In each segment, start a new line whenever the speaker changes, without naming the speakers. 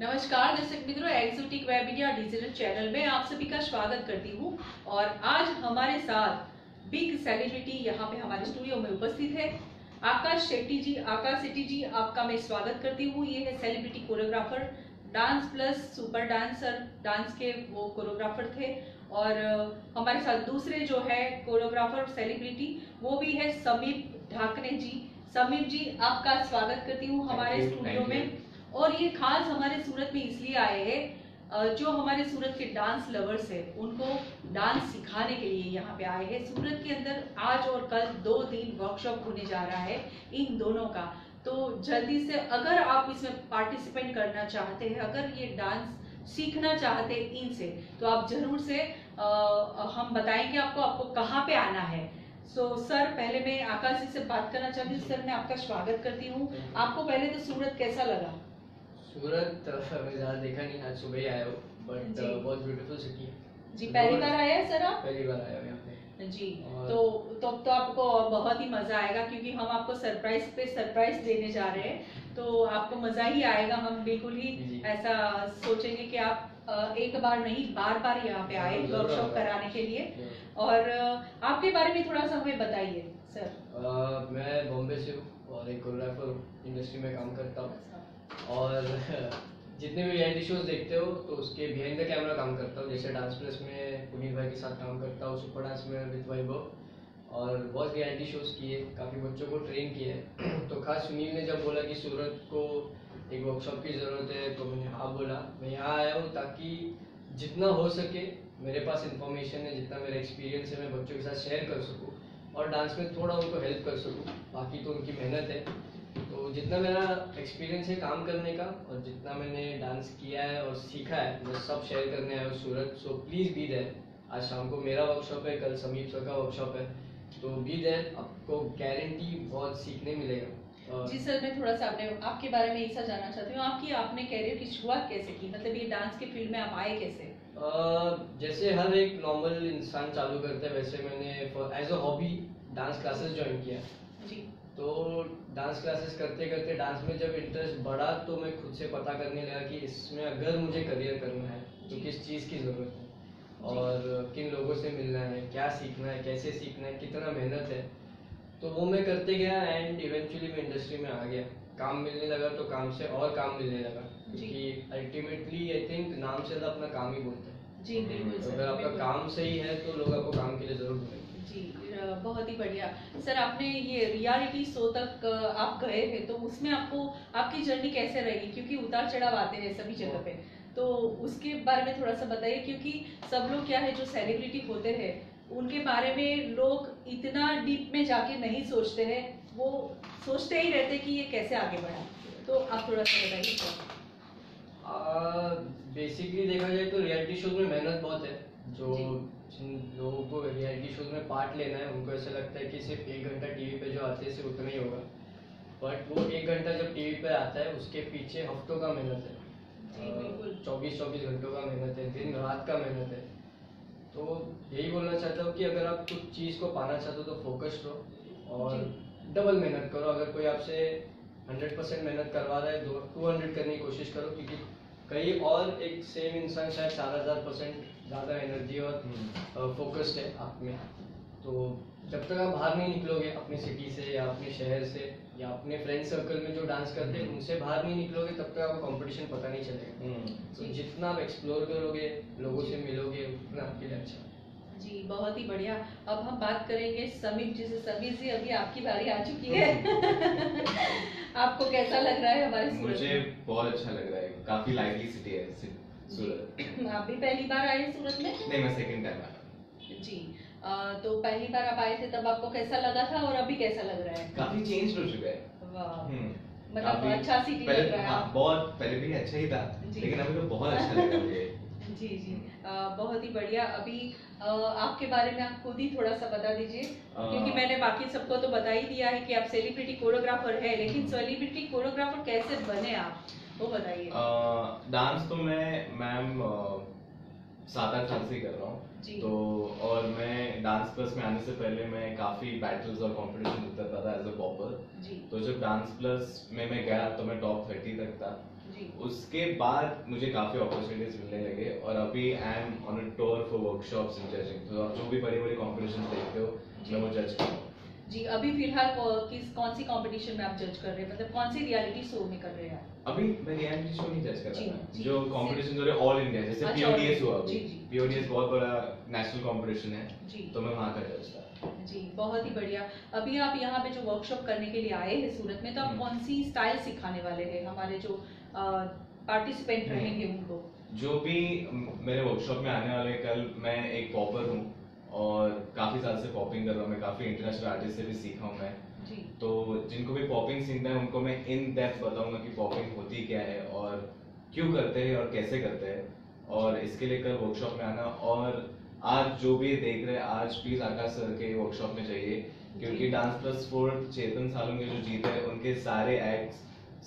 नमस्कार दर्शक मित्रों exotic web India digital channel में आप सभी का स्वागत करती हूँ। और आज हमारे साथ बिग सेलिब्रिटी यहाँ पे हमारे स्टूडियो में उपस्थित है। आकाश शेट्टी जी आकाश शेट्टी जी आपका मैं स्वागत करती हूँ। ये है celebrity choreographer dance plus super dancer dance के वो कोरियोग्राफर थे। और हमारे साथ दूसरे जो है कोरियोग्राफर सेलिब्रिटी वो भी है समीप ढाकने जी। समीप जी आपका स्वागत करती हूँ हमारे स्टूडियो. में। और ये खास हमारे सूरत में इसलिए आए हैं जो हमारे सूरत के डांस लवर्स है उनको डांस सिखाने के लिए यहाँ पे आए हैं। सूरत के अंदर आज और कल दो दिन वर्कशॉप होने जा रहा है इन दोनों का। तो जल्दी से अगर आप इसमें पार्टिसिपेट करना चाहते हैं अगर ये डांस सीखना चाहते हैं इनसे तो आप ज़रूर से अ, हम बताएँगे आपको आपको कहाँ पे आना है। सो so, सर पहले मैं आकाश जी से बात करना चाहती हूँ। सर मैं आपका स्वागत करती हूँ। आपको पहले तो सूरत कैसा लगा?
सूरत मैं ज़्यादा देखा नहीं आज सुबह ही आया हूँ बट
जी।
बहुत ब्यूटीफुल सिटी है।
जी पहली बार आए हैं सर आप?
पहली बार आया हूँ यहाँ पे।
जी तो तो तो आपको बहुत ही मज़ा आएगा क्योंकि हम आपको सरप्राइज़ पे सरप्राइज़ देने जा रहे हैं। तो आपको मज़ा ही आएगा हम बिल्कुल ही ऐसा सोचेंगे कि आप एक बार नहीं बार बार यहाँ पे आए वर्कशॉप कराने के लिए। और आपके बारे में थोड़ा सा हमें बताइए सर।
अ, मैं बॉम्बे से हूँ और एक कोरियोग्राफर इंडस्ट्री में काम करता हूँ। और जितने भी रियलिटी शोज़ देखते हो तो उसके बिहाइंड द कैमरा काम करता हूँ। जैसे डांस प्लस में पुनीत भाई के साथ काम करता हूँ, सुपर डांस में विद वैभव और बहुत रियलिटी शोज़ किए, काफ़ी बच्चों को ट्रेन किए। तो खास सुनील ने जब बोला कि सूरत को एक वर्कशॉप की ज़रूरत है तो मैंने हाँ बोला। मैं यहाँ आया हूँ ताकि जितना हो सके मेरे पास इंफॉर्मेशन है, जितना मेरा एक्सपीरियंस है, मैं बच्चों के साथ शेयर कर सकूँ और डांस में थोड़ा उनको हेल्प कर सकूँ। बाकी तो उनकी मेहनत है। तो जितना मेरा एक्सपीरियंस है काम करने का और जितना मैंने डांस किया है और सीखा है मैं सब शेयर करने आया हूँ Surat. So please be there आज शाम को मेरा वर्कशॉप है कल समीप सर का वर्कशॉप है। तो बी देयर आपको गारंटी बहुत सीखने मिलेगा।
जी सर मैं थोड़ा सा अपने आपके बारे में ऐसा जानना चाहती हूँ। आपकी आपने कैरियर की शुरुआत कैसे की? मतलब ये डांस के फ़ील्ड में आप आए कैसे?
जैसे हर एक नॉर्मल इंसान चालू करता है वैसे मैंने as a hobby dance classes join किया
जी।
तो डांस क्लासेस करते करते डांस में जब इंटरेस्ट बढ़ा तो मैं खुद से पता करने लगा कि इसमें अगर मुझे करियर करना है तो किस चीज़ की ज़रूरत है? और किन लोगों से मिलना है क्या सीखना है कैसे सीखना है कितना मेहनत है? तो वो मैं करते गया एंड इवेंचुअली मैं इंडस्ट्री में आ गया। काम मिलने लगा तो काम से और काम मिलने लगा। क्योंकि अल्टीमेटली आई थिंक नाम से तो अपना काम ही बोलता है।
जी बिल्कुल
तो अगर आपका काम सही है तो लोग आपको काम के लिए ज़रूर बुलाएँगे
जी बहुत ही बढ़िया। सर आपने ये रियलिटी शो तक आप गए थे तो उसमें आपको आपकी जर्नी कैसे रही? क्योंकि उतार चढ़ाव आते हैं सभी जगह पे। तो उसके बारे में थोड़ा सा बताइए क्योंकि सब लोग क्या है जो सेलिब्रिटी होते हैं उनके बारे में लोग इतना डीप में जाके नहीं सोचते हैं वो सोचते ही रहते कि ये कैसे आगे बढ़ा। तो आप थोड़ा सा बताइए
बेसिकली देखा जाए तो रियलिटी शोज़ में मेहनत बहुत है जी। जिन लोगों को रियलिटी शोज़ में पार्ट लेना है उनको ऐसा लगता है कि सिर्फ़ एक घंटा टीवी पे जो आते हैं सिर्फ़ उतना ही होगा। बट वो एक घंटा जब टीवी पे आता है उसके पीछे हफ्तों का मेहनत है।
बिल्कुल।
चौबीस चौबीस घंटों का मेहनत है दिन रात का मेहनत है। तो यही बोलना चाहता हूँ कि अगर आप कुछ चीज़ को पाना चाहते हो तो फोकस्ड रहो और डबल मेहनत करो। अगर कोई आपसे हंड्रेड परसेंट मेहनत करवा रहा है दो टू हंड्रेड करने की कोशिश करो क्योंकि कहीं और एक सेम इंसान शायद चार हज़ार परसेंट ज़्यादा एनर्जी और फोकस्ड है आप में। तो जब तक आप बाहर नहीं निकलोगे अपने सिटी से या अपने शहर से या अपने फ्रेंड सर्कल में जो डांस करते हैं उनसे बाहर नहीं निकलोगे तब तक आपको कंपटीशन पता नहीं चलेगा। तो जितना आप एक्सप्लोर करोगे लोगों से मिलोगे उतना आपके लिए अच्छा।
जी बहुत ही बढ़िया। अब हम बात करेंगे समीप जी से समीप जी अभी आपकी बारी आ चुकी है। आपको कैसा लग रहा है हमारे
मुझे बहुत अच्छा लग रहा है। काफ़ी लाइवली सिटी है सूरत।
आप भी पहली बार आए सूरत में?
नहीं मैं सेकंड टाइम आया
जी। अ, तो पहली बार आप आए थे तब आपको कैसा लगा था और अभी कैसा लग रहा है?
काफ़ी चेंज हो चुका है।
वाह।
हम्म,
मतलब अच्छा सिटी लग रहा है
हाँ, बहुत पहले भी अच्छा ही था। लेकिन अभी तो बहुत अच्छा लग रहा है मुझे।
जी जी। अ, बहुत ही बढ़िया। अभी अ, आपके बारे में आप खुद ही थोड़ा सा बता दीजिए क्योंकि मैंने बाकी सबको तो बता ही दिया है कि आप सेलिब्रिटी कोरियोग्राफर है लेकिन सेलिब्रिटी कोरियोग्राफर कैसे बने आप? वो बताइए।
डांस तो मैं मैम सात आठ साल से कर रहा हूँ। तो और मैं डांस प्लस में आने से पहले मैं काफ़ी बैटल्स और कंपटीशन उतरता था एज अ पॉपर तो जब डांस प्लस में मैं गया तो मैं टॉप थर्टी तक था।
जी।
उसके बाद मुझे काफ़ी अपॉर्चुनिटीज़ मिलने लगे और अभी I am on a tour for workshops in judging तो आप जो भी बड़ी बड़ी कॉम्पिटिशन देखते हो मैं वो जज कर रहा हूँ।
अभी फ़िलहाल किस कौन सी कंपटीशन में आप जज कर रहे हैं? मतलब कौन सी रियलिटी शो में कर रहे हैं
अभी मैं रियलिटी शो नहीं जज कर रहा
जो
कंपटीशन हो रहे ऑल इंडिया जैसे पीओडीएस हुआ
जी,
अभी
जी।
पीओडीएस बहुत बड़ा नेशनल कंपटीशन है
जी।
तो मैं वहाँ का जज था।
जी बहुत ही बढ़िया। अभी आप यहाँ पे जो वर्कशॉप करने के लिए आए हैं सूरत में तो आप
हम्म।
कौन सी स्टाइल सिखाने वाले हैं? हमारे जो पार्टिसिपेंट
हम्म।
रहेंगे उनको।
जो भी मेरे वर्कशॉप में आने वाले कल मैं एक पॉपर हूँ। और काफ़ी साल से पॉपिंग कर रहा हूँ मैं काफ़ी इंटरनेशनल आर्टिस्ट से भी सीखा हूँ मैं।
जी।
तो जिनको भी पॉपिंग सीखना है उनको मैं इन डेप्थ बताऊँगा कि पॉपिंग होती क्या है और क्यों करते हैं और कैसे करते हैं। और इसके लिए कल वर्कशॉप में आना और आज जो भी देख रहे हैं आज प्लीज़ आकाश सर के वर्कशॉप में जाइए क्योंकि डांस प्लस फोर्थ चेतन सालों के जो जीते हैं उनके सारे एक्ट्स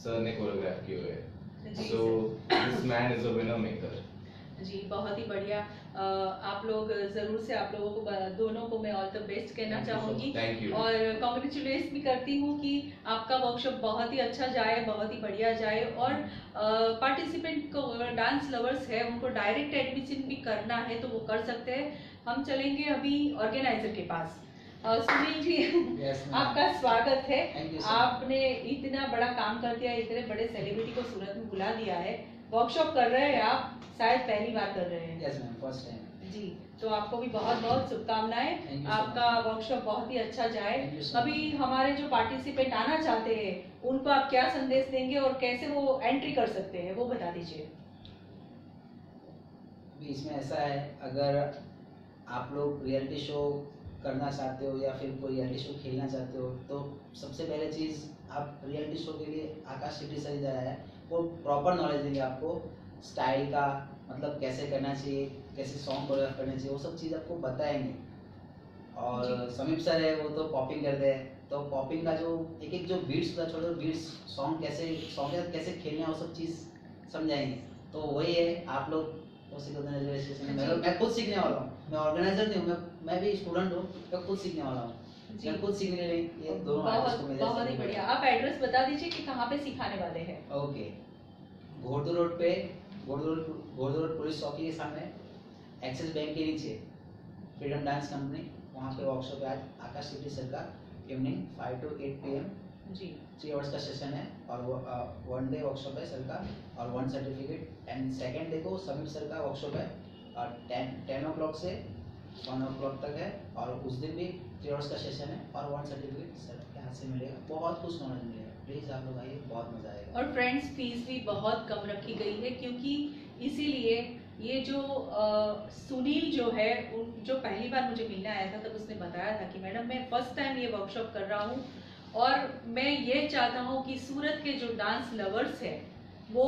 सर ने कोरियोग्राफ किए हुए हैं। So this man is a winner maker
जी बहुत ही बढ़िया। आप लोग ज़रूर से आप लोगों को दोनों को मैं ऑल द बेस्ट कहना चाहूँगी। और कॉन्ग्रेचुलेट भी करती हूँ कि आपका वर्कशॉप बहुत ही अच्छा जाए बहुत ही बढ़िया जाए। और पार्टिसिपेंट को डांस लवर्स है उनको डायरेक्ट एडमिशन भी करना है तो वो कर सकते हैं। हम चलेंगे अभी ऑर्गेनाइजर के पास। सुनील जी
Yes,
आपका स्वागत है। आपने इतना बड़ा काम कर दिया इतने बड़े सेलिब्रिटी को सूरत में बुला दिया है। वर्कशॉप कर रहे हैं आप शायद पहली बार कर रहे हैं।
यस मैम फ़र्स्ट टाइम
जी तो आपको भी बहुत बहुत शुभकामनाएँ। आपका वर्कशॉप बहुत ही अच्छा जाए। अभी हमारे जो पार्टिसिपेंट आना चाहते हैं उनको आप क्या संदेश देंगे और कैसे वो एंट्री कर सकते हैं वो बता दीजिए।
इसमें ऐसा है अगर आप लोग रियलिटी शो करना चाहते हो या फिर कोई रियलिटी शो खेलना चाहते हो तो सबसे पहले चीज़ आप रियलिटी शो के लिए आकाश सिटी सर इधर आया है। वो प्रॉपर नॉलेज देंगे आपको स्टाइल का मतलब कैसे करना चाहिए कैसे सॉन्ग कोरियोग्राफ करना चाहिए वो सब चीज़ आपको बताएँगे। और समीप सर है वो तो पॉपिंग करते हैं। तो पॉपिंग का जो एक एक जो बीट्स होता है छोटे बीट्स सॉन्ग कैसे सॉन्ग के साथ कैसे खेलना है वो सब चीज़ समझाएँगे। तो वही है आप लोग हैं रेलवे स्टेशन मैं मैं खुद सीखने वाला हूँ। मैं ऑर्गेनाइजर नहीं हूँ मैं मैं भी स्टूडेंट हूँ मैं खुद सीखने वाला हूँ। मैं खुद सीखने ये दोनों
बहुत ही बढ़िया। आप एड्रेस बता दीजिए कि कहाँ पे सिखाने वाले हैं।
ओके। घोड़दू रोड पे घोड़दू रोड रोड पुलिस चौकी के सामने एक्सिस बैंक के नीचे फ्रीडम डांस कंपनी वहाँ पे वर्कशॉप है। आज आकाश सिटी सर का evening five to eight P M
ji.
Three hours का सेशन है और वो वन डे वर्कशॉप है सर का और one certificate and second day को समीप सर का वर्कशॉप है और टेन टेन ओ क्लॉक से वन ओ क्लॉक तक है और उस दिन भी थ्री आवर्स का सेशन है और वन सर्टिफिकेट सर हाथ से मिलेगा। बहुत कुछ नॉलेज मिलेगा। प्लीज़ आप लोग आइए बहुत मज़ा आएगा।
और फ्रेंड्स फ़ीस भी बहुत कम रखी गई है क्योंकि इसीलिए ये जो अ, सुनील जो है उन जो पहली बार मुझे मिलने आया था तब उसने बताया था कि मैडम मैं फ़र्स्ट टाइम ये वर्कशॉप कर रहा हूँ और मैं ये चाहता हूँ कि सूरत के जो डांस लवर्स हैं वो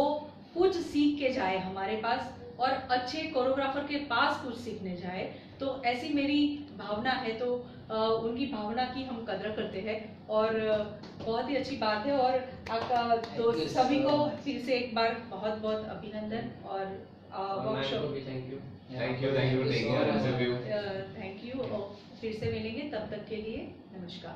कुछ सीख के जाए हमारे पास और अच्छे कोरियोग्राफर के पास कुछ सीखने जाए तो ऐसी मेरी भावना है तो उनकी भावना की हम कदर करते हैं। और बहुत ही अच्छी बात है और आपका दोस्त
you
सभी को फिर से एक बार बहुत बहुत अभिनंदन और workshop
thank you
thank you thank you
फिर से मिलेंगे तब तक के लिए नमस्कार।